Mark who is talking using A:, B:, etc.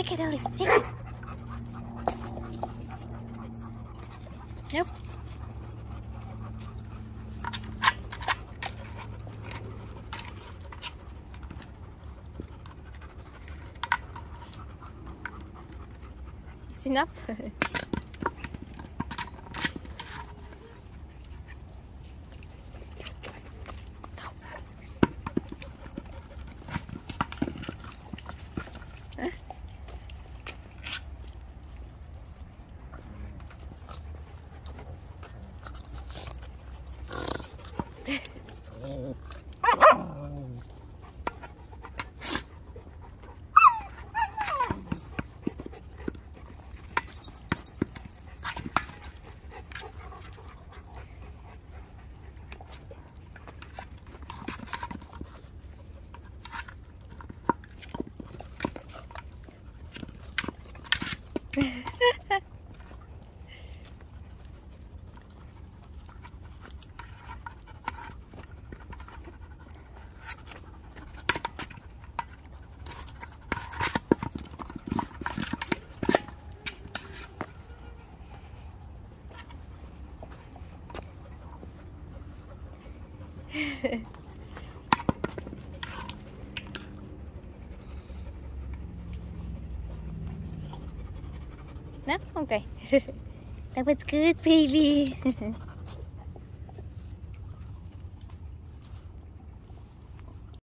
A: Take it, Ellie. Take it. Nope. It's enough. Heh no? Okay. that was good, baby.